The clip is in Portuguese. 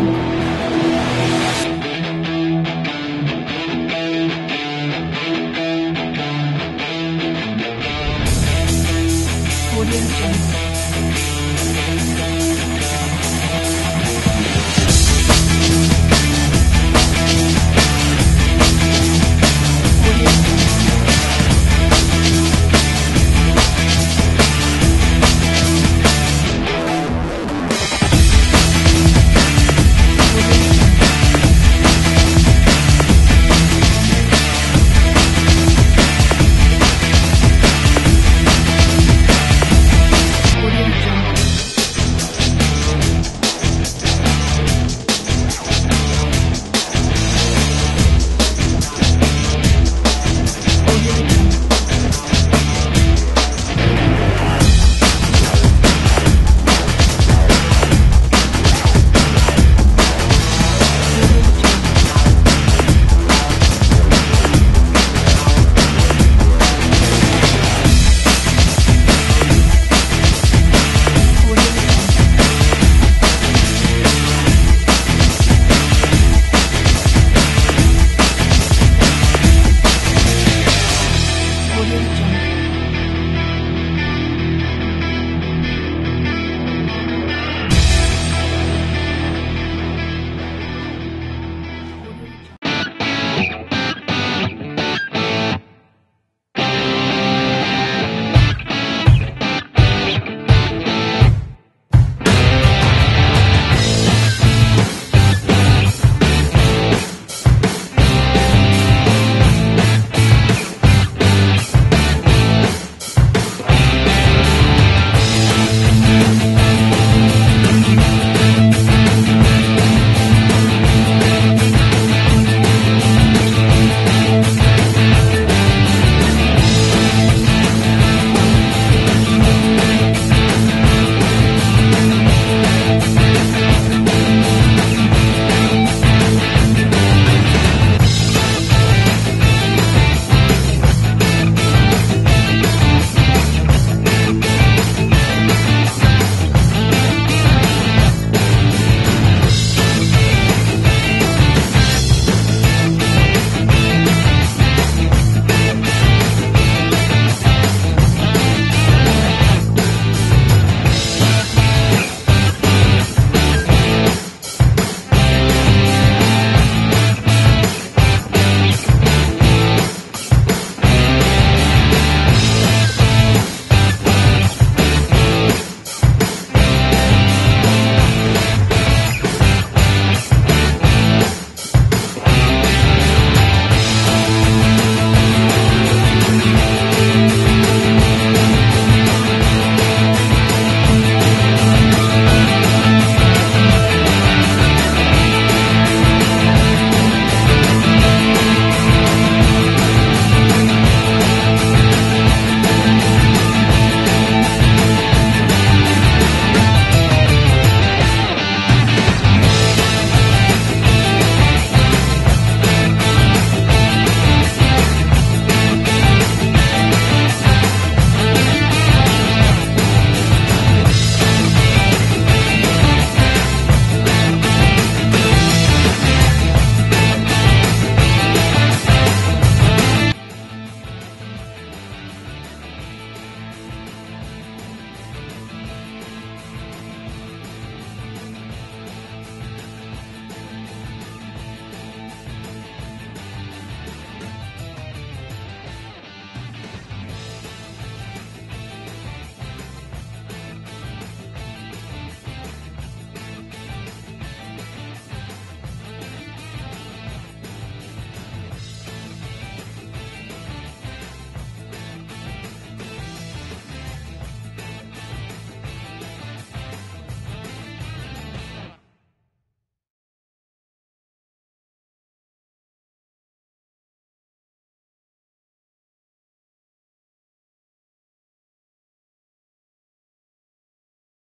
Música